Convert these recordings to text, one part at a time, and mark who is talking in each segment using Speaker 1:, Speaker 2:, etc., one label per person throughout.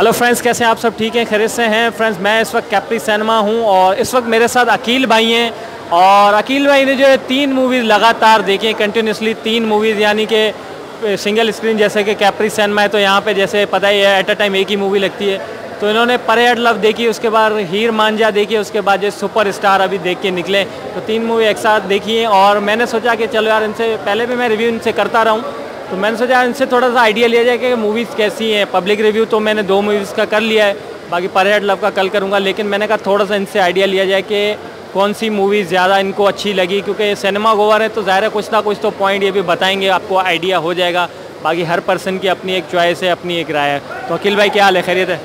Speaker 1: Hello friends کیسے آپ سب؟ ٹھیک ہیں، خیریت سے ہیں۔ فرینڈس میں اس وقت کیپری سینما ہوں اور اس وقت میرے ساتھ عقیل بھائی ہیں۔ اور عقیل بھائی نے جو ہے تین موویز لگاتار دیکھی کنٹینیوسلی تین موویز یعنی کہ سنگل اسکرین جیسے کہ کیپری سینما ہے تو یہاں پہ جیسے پتہ ہی ہے ایٹ اے ٹائم ایک ہی مووی لگتی ہے۔ تو انہوں نے پرے ایڈ لو دیکھی، اس کے بعد ہیر مانجا دیکھی، اس کے بعد جو سپر اسٹار ابھی دیکھ کے نکلے۔ تو تین مووی ایک ساتھ دیکھی ہیں اور میں نے سوچا کہ چلو یار ان سے، پہلے بھی میں ریویو ان سے کرتا رہا ہوں۔ تو میں نے سوچا ان سے تھوڑا سا آئیڈیا لیا جائے کہ موویز کیسی ہیں۔ پبلک ریویو تو میں نے دو موویز کا کر لیا ہے۔ باقی پریڈ لو کا کل کروں گا۔ لیکن میں نے کہا تھوڑا سا ان سے آئیڈیا لیا جائے کہ کون سی موویز زیادہ ان کو اچھی لگی۔ کیونکہ سنیما گوور ہے تو ظاہر ہے کچھ نہ کچھ تو پوائنٹ یہ بھی بتائیں گے۔ آپ کو آئیڈیا ہو جائے گا۔ باقی ہر پرسن کی اپنی ایک چوائس ہے اپنی ایک رائے ہے۔ تو عقیل بھائی کیا حال ہے؟ خیریت ہے؟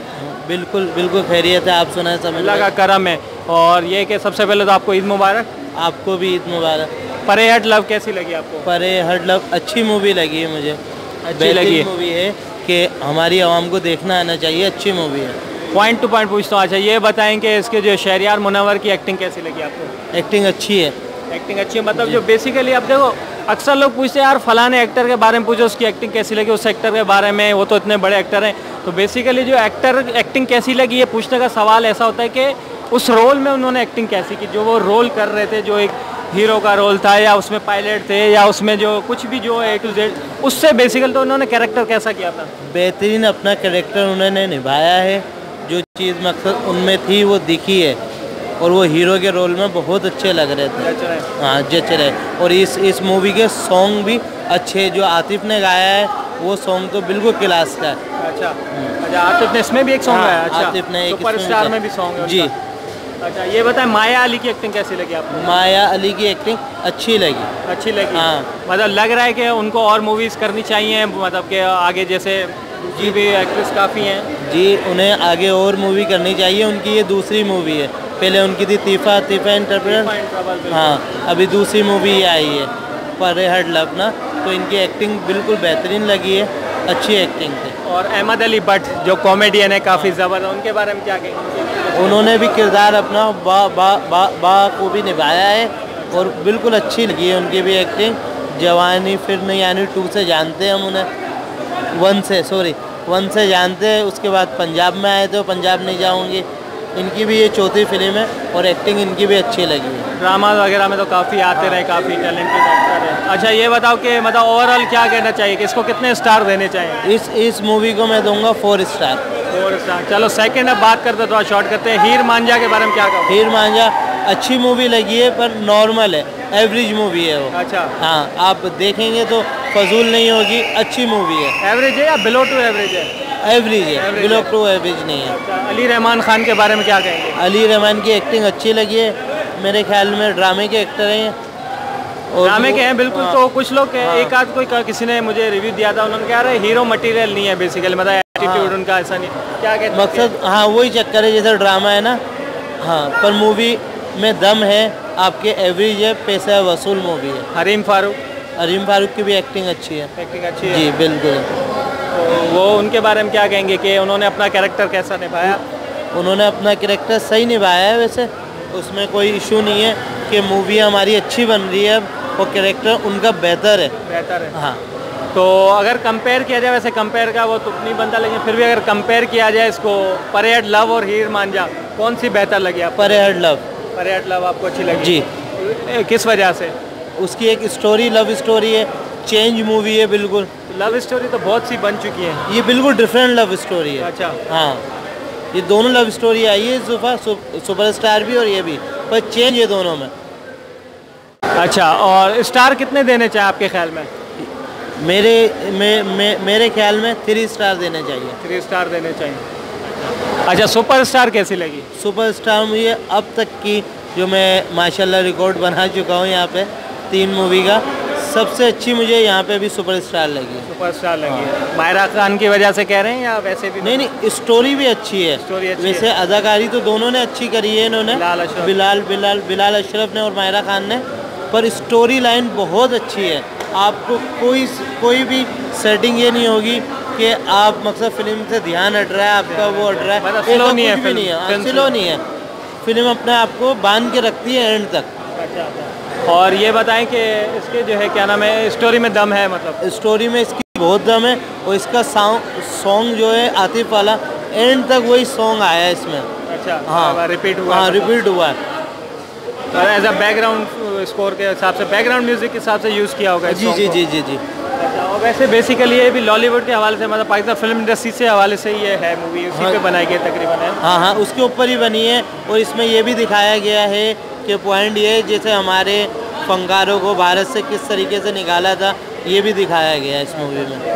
Speaker 2: بالکل بالکل خیریت ہے۔ آپ سنا ہے سب۔ اللہ کا
Speaker 1: کرم ہے۔ اور یہ کہ سب سے پہلے تو آپ کو عید مبارک۔
Speaker 2: آپ کو بھی عید مبارک۔
Speaker 1: پرے ہٹ لو کیسی لگی آپ کو؟
Speaker 2: پرے ہٹ لو اچھی مووی لگی ہے مجھے۔
Speaker 1: اچھی لگی۔
Speaker 2: ہے کہ ہماری عوام کو دیکھنا آنا چاہیے اچھی مووی ہے۔
Speaker 1: پوائنٹ ٹو پوائنٹ پوچھتا ہوں۔ اچھا یہ بتائیں کہ اس کے جو شہریار منور کی ایکٹنگ کیسی لگی آپ کو؟
Speaker 2: ایکٹنگ اچھی ہے۔
Speaker 1: ایکٹنگ اچھی ہے مطلب جو جی۔ بیسیکلی آپ دیکھو اکثر لوگ پوچھتے ہیں یار فلاں ایکٹر کے بارے میں پوچھو اس کی ایکٹنگ کیسی لگی؟ اس ایکٹر کے بارے میں وہ تو اتنے بڑے ایکٹر ہیں۔ تو بیسیکلی جو ایکٹر ایکٹنگ کیسی لگی یہ پوچھنے کا سوال ایسا ہوتا ہے کہ اس رول میں انہوں نے ایکٹنگ کیسی کی؟ جو وہ رول کر رہے تھے جو ایک ہیرو کا رول تھا یا اس میں پائلٹ تھے یا اس میں جو کچھ بھی جو اے ٹو زیڈ اس سے بیسیکل تو انہوں نے کریکٹر کیسا کیا تھا؟
Speaker 2: بہترین اپنا کریکٹر انہوں نے نبھایا ہے۔ جو چیز مقصد ان میں تھی وہ دکھی ہے۔ اور وہ ہیرو کے رول میں بہت اچھے لگ رہے تھے۔ ہاں جچ رہے۔ اور اس اس مووی کے سانگ بھی اچھے۔ جو عاطف نے گایا ہے وہ سانگ تو بالکل کلاس کا ہے۔
Speaker 1: اچھا۔,
Speaker 2: ہاں۔
Speaker 1: اچھا۔ عاطف نے اس میں بھی ایک سانگ ہاں، گایا۔ اچھا۔ عاطف
Speaker 2: نے ایک سپر اسٹار میں
Speaker 1: بھی سانگ جی۔ اچھا یہ بتائیں مایا علی کی ایکٹنگ کیسی لگی آپ کو؟
Speaker 2: مایا علی کی ایکٹنگ اچھی لگی۔
Speaker 1: اچھی لگی؟ ہاں۔ مطلب لگ رہا ہے کہ ان کو اور موویز کرنی چاہیے مطلب کہ آگے جیسے جی بھی ایکٹریس کافی ہیں۔
Speaker 2: جی انہیں آگے اور مووی کرنی چاہیے ان کی یہ دوسری مووی ہے۔ پہلے ان کی تھی تیفا تیفا انٹرپرینس
Speaker 1: ہاں
Speaker 2: ابھی دوسری مووی آئی ہے پر ہڈ لب نا تو ان کی ایکٹنگ بالکل بہترین لگی ہے۔ اچھی ایکٹنگ تھی۔
Speaker 1: اور احمد علی بٹ جو کامیڈین ہے کافی زبردست ان کے بارے میں کیا کہیں؟ انہوں نے
Speaker 2: بھی کردار اپنا با با با کو بھی نبھایا ہے اور بالکل اچھی لگی ہے ان کی بھی ایکٹنگ جوانی پھر نہیں یعنی ٹو سے جانتے ہیں ہم انہیں۔ ون سے سوری ون سے جانتے ہیں اس کے بعد پنجاب میں آئے تو پنجاب نہیں جاؤں گی ان کی بھی یہ چوتھی فلم ہے اور ایکٹنگ ان کی بھی اچھی لگی ہے۔
Speaker 1: ڈراماز وغیرہ میں تو کافی آتے رہے کافی ٹیلنٹڈ اچھا یہ بتاؤ کہ مطلب اوور آل کیا کہنا چاہیے؟ کہ اس کو کتنے اسٹار دینے چاہیے؟
Speaker 2: اس اس مووی کو میں دوں گا فور اسٹار
Speaker 1: فور اسٹار چلو سیکنڈ اب بات کرتے تھوڑا شارٹ کرتے ہیں۔ ہیر مانجا کے بارے میں کیا کہا ہیر
Speaker 2: مانجا اچھی مووی لگی ہے پر نارمل ہے ایوریج مووی ہے وہ۔
Speaker 1: اچھا۔
Speaker 2: ہاں آپ دیکھیں گے تو فضول نہیں ہوگی اچھی مووی ہے۔
Speaker 1: ایوریج ہے یا بلو ٹو ایوریج ہے؟
Speaker 2: ایوریج ہے بلو ٹو ایوریج نہیں ہے.
Speaker 1: اچھا، علی رحمان خان کے بارے میں کیا کہیں گے؟
Speaker 2: علی رحمان کی ایکٹنگ اچھی لگی ہے میرے خیال میں ڈرامے کے ایکٹر ہیں۔ ڈرامے کے ہیں بالکل تو
Speaker 1: ہاں۔ کچھ لوگ ہاں۔ ایک آدھ کوئی کسی نے مجھے ریویو دیا تھا انہوں نے کہا رہے ہیرو مٹیریل نہیں ہے بیسیکلی مطلب ہاں۔ ایٹیٹیوڈ ان کا ایسا نہیں۔ کیا کہتے مقصد
Speaker 2: ہاں وہی چکر ہے جیسے ڈرامہ ہے نا۔ ہاں پر مووی میں دم ہے آپ کے ایوریج ہے پیسہ وصول مووی ہے۔
Speaker 1: حریم فاروق۔
Speaker 2: حریم فاروق کی بھی ایکٹنگ اچھی ہے۔
Speaker 1: ایکٹنگ اچھی ہے۔ جی
Speaker 2: بالکل۔
Speaker 1: وہ ان کے بارے میں کیا کہیں گے کہ انہوں نے اپنا کریکٹر کیسا نبھایا؟
Speaker 2: انہوں نے اپنا کریکٹر صحیح نبھایا ہے ویسے۔ اس میں کوئی ایشو نہیں ہے کہ مووی ہماری اچھی بن رہی ہے اور کریکٹر ان کا بہتر ہے۔
Speaker 1: بہتر ہے۔
Speaker 2: ہاں۔
Speaker 1: تو اگر کمپیئر کیا جائے ویسے کمپیئر کا وہ تو نہیں بنتا لیکن پھر بھی اگر کمپیئر کیا جائے اس کو پریڈ لو اور ہیر مانجا کون سی بہتر لگی آپ پر ایڈ
Speaker 2: لو۔
Speaker 1: پریڈ لو آپ کو اچھی لگی؟ جی۔ کس وجہ سے؟
Speaker 2: اس کی ایک اسٹوری لو اسٹوری ہے۔ چینج مووی ہے بالکل۔
Speaker 1: لو اسٹوری تو بہت سی بن چکی ہیں۔
Speaker 2: یہ بالکل ڈفرینٹ لو اسٹوری ہے۔
Speaker 1: اچھا۔
Speaker 2: ہاں۔ یہ دونوں لو اسٹوری آئی ہے سپر اسٹار بھی اور یہ بھی۔ پر چینج ہے دونوں میں۔
Speaker 1: اچھا اور اسٹار کتنے دینے چاہیں آپ کے خیال میں؟
Speaker 2: میرے میرے خیال میں تھری اسٹار دینے چاہیے۔
Speaker 1: تھری اسٹار دینے چاہیے اچھا سپر اسٹار کیسی لگی؟
Speaker 2: سپر اسٹار مجھے اب تک کی جو میں ماشاءاللہ ریکارڈ بنا چکا ہوں یہاں پہ تین مووی کا سب سے اچھی مجھے یہاں پہ بھی سپر اسٹار لگی
Speaker 1: سپر اسٹار لگی ماہرہ خان کی وجہ سے کہہ رہے ہیں یا ویسے بھی؟ نہیں نہیں
Speaker 2: اسٹوری بھی اچھی ہے۔
Speaker 1: ویسے
Speaker 2: اداکاری تو دونوں نے اچھی کری ہے انہوں نے۔ بلال بلال بلال اشرف نے اور ماہرہ خان نے۔ پر اسٹوری لائن بہت اچھی ہے۔ آپ کو کوئی کوئی بھی سیٹنگ یہ نہیں ہوگی کہ آپ مقصد فلم سے دھیان ہٹ رہا ہے آپ کا وہ ہٹ رہا ہے۔ مطلب سلو نہیں ہے فلم ہاں، اپنے آپ کو باندھ کے رکھتی ہے اینڈ تک۔ اچھا،
Speaker 1: اچھا۔ اور یہ بتائیں کہ اس کے جو ہے کیا نام ہے اسٹوری میں دم ہے مطلب؟
Speaker 2: اسٹوری میں اس کی بہت دم ہے اور اس کا سانگ جو ہے عاطف والا اینڈ تک وہی سانگ آیا ہے اس میں۔
Speaker 1: اچھا ہاں۔ ریپیٹ ہوا ہاں ریپیٹ
Speaker 2: ہوا ہے۔
Speaker 1: اور as a background score کے حساب سے بیک گراؤنڈ میوزک کے حساب سے یوز کیا ہوگا جی، جی،, جی جی
Speaker 2: جی جی جی۔
Speaker 1: اور ویسے بیسیکلی یہ بھی لالی ووڈ کے حوالے سے مطلب پاکستان فلم انڈسٹری سے حوالے سے یہ ہے مووی اسی ہاں۔ پہ بنائی گئی تقریباً
Speaker 2: ہاں ہاں اس کے اوپر ہی بنی ہے اور اس میں یہ بھی دکھایا گیا ہے کہ پوائنٹ یہ جیسے ہمارے فنکاروں کو بھارت سے کس طریقے سے نکالا تھا یہ بھی دکھایا گیا اس مووی
Speaker 1: میں۔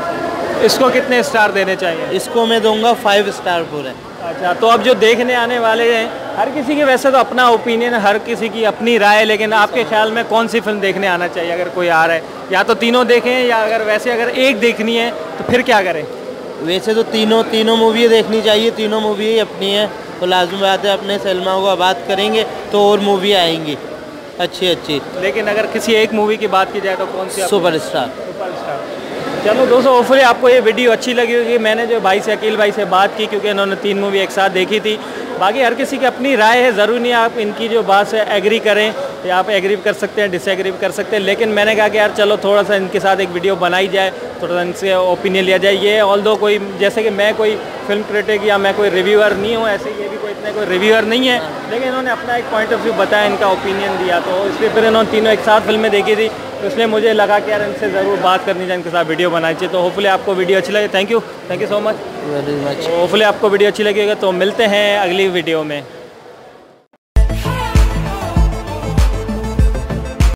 Speaker 1: اس کو کتنے اسٹار دینے چاہیے؟
Speaker 2: اس کو میں دوں گا فائیو اسٹار پورے
Speaker 1: اچھا تو اب جو دیکھنے آنے والے ہیں ہر کسی کی ویسے تو اپنا اوپینین ہر کسی کی اپنی رائے لیکن آپ کے خیال میں کون سی فلم دیکھنے آنا چاہیے اگر کوئی آ رہا ہے؟ یا تو تینوں دیکھیں یا اگر ویسے اگر ایک دیکھنی ہے تو پھر کیا کریں؟
Speaker 2: ویسے تو تینوں تینوں مووی دیکھنی چاہیے تینوں مووی اپنی ہے تو لازم بات ہے اپنے سلما کو آباد کریں گے تو اور مووی آئیں گی۔ اچھی اچھی۔
Speaker 1: لیکن اگر کسی ایک مووی کی بات کی جائے تو کون سی سپر
Speaker 2: اسٹار
Speaker 1: اسٹار چلو دوستو اوفلی آپ کو یہ ویڈیو اچھی لگی ہوگی۔ میں نے جو بھائی سے عقیل بھائی سے بات کی کیونکہ انہوں نے تین مووی ایک ساتھ دیکھی تھی۔ باقی ہر کسی کی اپنی رائے ہے ضرور نہیں آپ ان کی جو بات سے ایگری کریں۔ یا آپ ایگری کر سکتے ہیں ڈس ایگری کر سکتے ہیں۔ لیکن میں نے کہا کہ یار چلو تھوڑا سا ان کے ساتھ ایک ویڈیو بنائی جائے تھوڑا سا ان سے اوپینین لیا جائے۔ یہ آل دو کوئی جیسے کہ میں کوئی فلم کریٹک یا میں کوئی ریویور نہیں ہوں ایسے ہی اتنے کوئی ریویور نہیں ہے لیکن انہوں نے اپنا ایک پوائنٹ آف ویو بتایا ان کا اوپینین دیا۔ تو اس لیے پھر انہوں نے تینوں ایک ساتھ فلمیں دیکھی تھی۔ تو اس لیے مجھے لگا کہ یار ان سے ضرور بات کرنی چاہیے ان کے ساتھ ویڈیو بنانی چاہیے۔ تو ہوپ آپ کو ویڈیو اچھی لگے thank you thank you so
Speaker 2: much
Speaker 1: hope آپ کو ویڈیو اچھی لگے گا تو ملتے ہیں اگلی ویڈیو میں۔